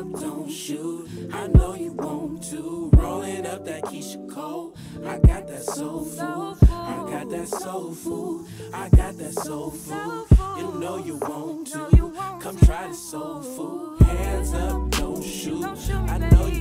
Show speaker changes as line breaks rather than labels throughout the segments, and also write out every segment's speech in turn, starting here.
Up, don't shoot. I know you want to. Rolling up that Keyshia Cole. I got that soul food. I got that soul food. I got that soul food. You know you want to. Come try the soul food. Hands up, don't shoot. I know you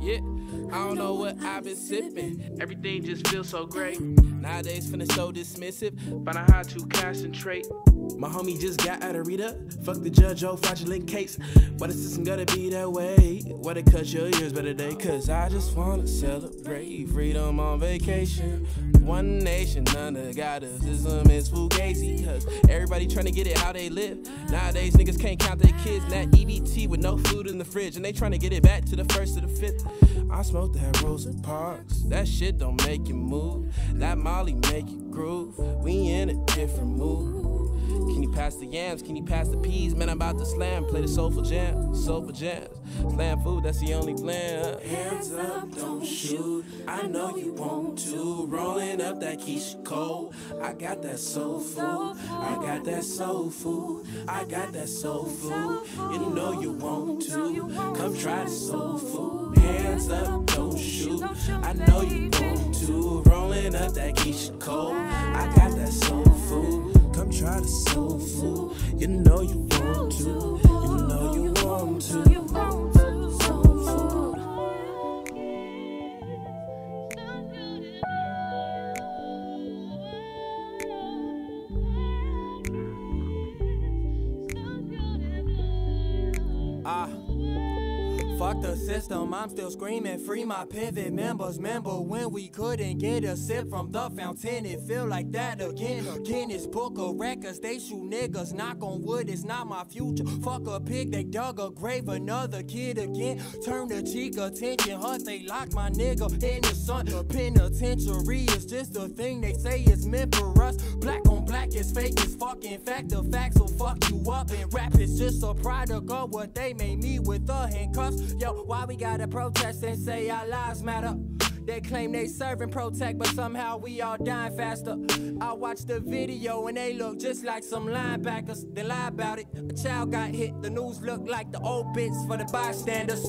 Yeah, I don't know what I've been sipping. Everything just feels so great. Nowadays, finna so dismissive, but I had to concentrate. My homie just got out of Rita. Fuck the judge, oh fraudulent case. Why the system gotta be that way? Why they cut your ears better day? Cause I just wanna celebrate freedom on vacation. One nation under God, system is fugazi. Cause everybody trying to get it how they live. Nowadays, niggas can't count their kids. That EBT with no food in the fridge. And they trying to get it back to the first to the fifth. I smoke that Rosa Parks. That shit don't make you move. That Molly make you groove. We in a different mood. Pass the yams? Can you pass the peas? Man, I'm about to slam. Play the soulful jam, soulful jams. Slam food, that's the only plan. Hands up, don't shoot. I know you want to. Rolling up that Keyshia Cole. I got that soul food. I got that soul food. I got that soul food. You know you want to. Come try the soul food. Hands up, don't shoot. I know you want to. Rolling up that Keyshia Cole. I got that soul food. Come try the soul food. You know you want to. You know you want to. Soul food.
Ah. Fuck the system, I'm still screaming, free my pivot members. Remember when we couldn't get a sip from the fountain? It feel like that again. Again, Guinness Book of Records, they shoot niggas. Knock on wood, it's not my future. Fuck a pig, they dug a grave, another kid again. Turn the cheek, attention, hut, they lock my nigga in the sun. The Penitentiary is just a thing they say is meant for us. Black black is fake as fucking fact. The facts will fuck you up. And rap is just a product of what they made me with the handcuffs. Yo, why we gotta protest and say our lives matter? They claim they serve and protect, but somehow we all dying faster. I watched the video and they look just like some linebackers. They lie about it. A child got hit. The news look like the old bits for the bystanders.